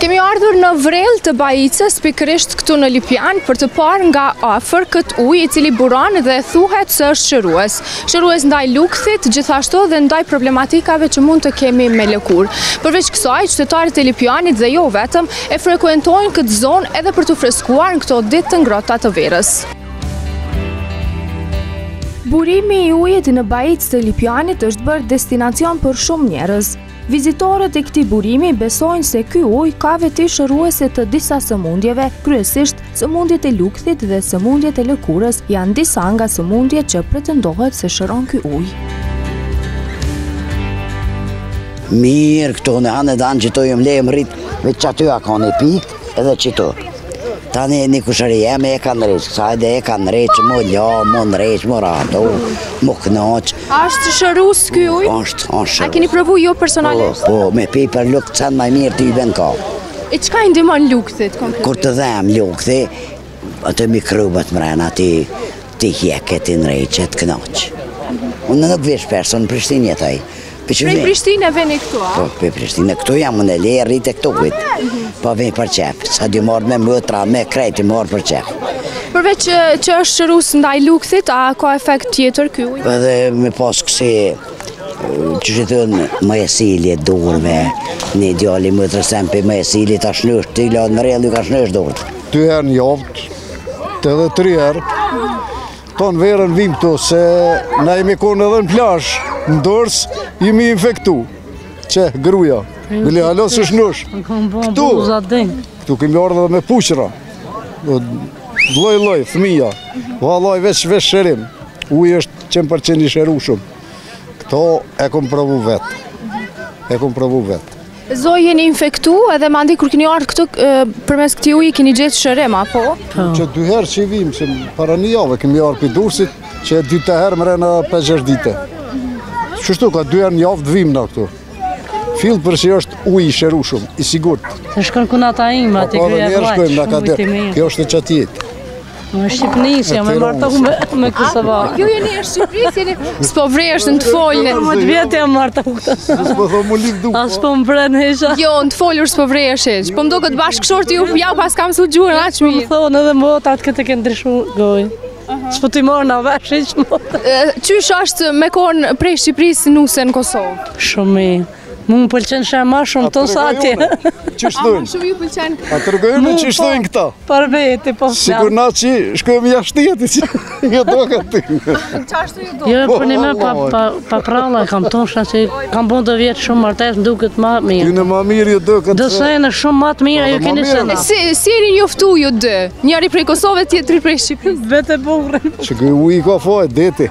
Kemi ardhur në vrellë të Bajicës pikërisht këtu në Lipjan për të parë nga afër këtë ujë i cili buron dhe thuhet se është shërues. Shërues ndaj lukthit, gjithashtu dhe ndaj problematikave që mund të kemi me lëkurë. Përveç kësaj, qytetarët e Lipjanit dhe jo vetëm e frekuentojnë këtë zonë edhe për t'u freskuar në këto ditë të ngrohta të verës. Burimi i ujit në Bajicë të Lipjanit është bërë destinacion për shumë njerëz. Vizitorët e këtij burimi besojnë se ky ujë ka veti shëruese të disa sëmundjeve, kryesisht sëmundjet e lukthit dhe sëmundjet e lëkurës janë disa nga sëmundjet që pretendohet se shëron ky ujë. Mirë, këto hanedan qëtu jemi le m'u rritë, veç qaty a kanë një pikë, Edhe qëtu, tani një kushëri jemi e ka ndreq, sa edhe e ka ndreq, mu la, mu ndreq, mu rahatu, mu knaqë. A është shërues ky ujë? A është, a është. A keni provu ju personalisht? Po, po, me pi për lukth s'ka ma mirë, të bën. E çka i ndihmon lukthit? Kur të dhemb lukthi, ato mikrobet mrena, atë Ti hjek e ti ndreq që të knaq. Unë nuk vij shpesh se unë n'Prishtinë jetoj. Prej Prishtine vini këtu, a? Po, prej Prishtine, këtu jam, unë le e rritë këtu vitë. Mhm. Po, vini për qef, sod i mora me motra, me krejt i mora për qef. Përveç që është shërues ndaj lukthit, a ka efekt tjetër kjo? Po, dhe me pasë kësi, që qysh thonë, mjasili e dorëve, një ideali më të rësem për mjasili, t'i shnosh, ti la në vrellë, ka shnoshë dorët. Dy herë një Të edhe tri herë, tonë verën vim këtu, se na jemi konë edhe në plazh, në Durrës, jemi infektu, qe gruja, bili hala s'u shnosh, këtu, këtu kemi ardhë dhe me puçrra, lloj lloj, fmija, vallahi veç veç shërim, uji është qind për qind i shërueshëm, këtë e kom provu vetë, e kom provu vetë. Ju jeni infektu edhe mandej kur kini ardhë këtu përmes këtij uji kini gjetë shërim, a po? po? Që dy herë që vim, që para një jave kemi ardhë prej Durrsit, qe e dyta herë mrena 5-6 dite. Qështu ka dy herë n'javë do vim na këtu. Fill për se është ujë i shërueshëm, i sigurt. Se s'kam kunata ime, ati kërë e vlajtë, shumë ujë të mirë. Kjo është e qat jetë. Nga Shqipnia jam e martume me, me Kosova. Po, ju jeni e Shqipërisë jeni... S'po vrehesh në të folur. Dhetë vjet jam martu këtu. S'po thonë mu lip duke. As po më bret në isha. Jo, në të folur s'po vrehesh hiç. Po më do këtë bashkëshorti ju, ja pas kam su gjurë, na që mi. Më thonë edhe mu atje ti ke ndryshu gjuhën. S'po t'marrin vesh hiç më. Qysh është me konë prej Shqipërisë nuse në Kosovë? Shumë Mu më pëlqen shumë ma shumë sesa ti. Qysh thojnë? A ma shumë ju pëlqen? A tregojnë qysh thojnë këta? Për veti, po thojnë. Sikur na që shkojmë jashtë tjeti që një do ka ty. Qa shtu ju do? Jo, për një me pa pralla kam të shumë që kam bund të vjetë shumë martesë m'duket ma mirë. Ty në ma mirë ju do ka të... Detin shumë ma të mirë, ju keni se na. Si jeni njoftu ju dy? Njëri prej Kosovë, tjetri prej Shqipëri. Vete bërë. Çka ju ka fajë, deti.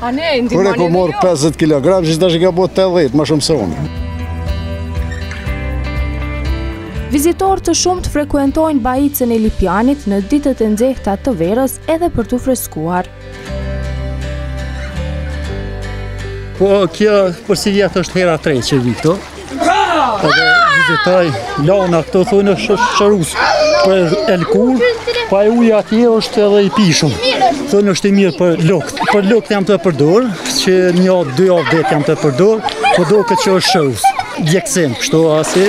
A ne e ndihmoni? Kur e ku mor 50 kg, qitash i ka bërë 80, ma shumë se unë. Vizitorë të shumë të frekuentojnë Baicën e Lipjanit në ditët e nxehta të verës edhe për t'u freskuar. Po kjo për sivjet është hera 3 që vi këtu, Edhe vizitoj lana këtu thojnë është shërues për lëkurë, po e uji atje është edhe i pijshëm. Thojnë është i mirë për lukth. Për lukth jam tu përdor, që një, dy javë vetë jam tu përdor, po doket që është shërues. Djegësim, kështu asi,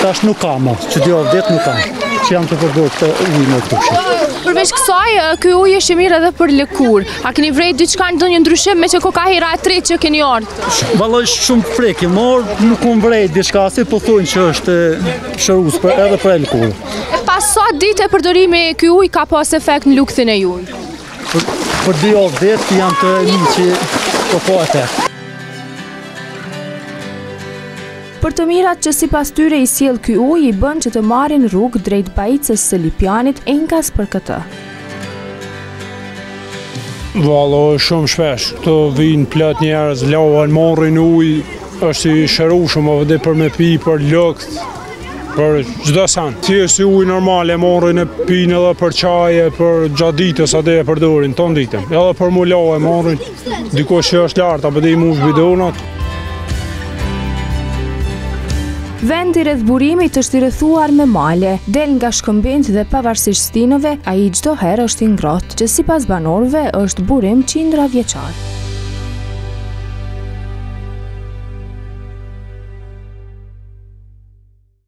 tash nuk kam, qe dy javë vetë nuk kam, që jam tu përdor këtë ujë në të Përveç kësaj, ky ujë është i mirë edhe për lëkurë. A keni vrejt diçka ndonjë ndryshim meqë koka hera e tretë që keni ardhë këtu? Vallaj shumë freski, mor nuk kom vrejt diçka, si po thojnë që është shërues për edhe për lëkurë. E pas sa ditë përdorimi ky ujë ka pas efekt në lukthin e juaj? Për, për dy a tre ditë jam tu e ni që po po efekt. Për të mirat që sipas tyre i sjell ky ujë i bën që të marrin rrugë drejt Baicës së Lipjanit enkas për këtë. Valla, shumë shpesh, këtu vijnë plot njerëz, lahen, morrin ujë, është i shërueshëm, edhe për me pi, për lukth, për çdo sen. Si është si ujë normale, morrin e pinë edhe për çaje, për gjatë ditës, edhe e përdorin, ton ditën, edhe për m'u la e, morrin. Dikush që është larg, po edhe i mush bidonat. Vendi rreth burimit është i rrethuar me male, del nga shkëmbinjtë dhe pavarësisht stinëve, ai çdo herë është i ngrohtë, që sipas banorëve është burim qindra vjeçar.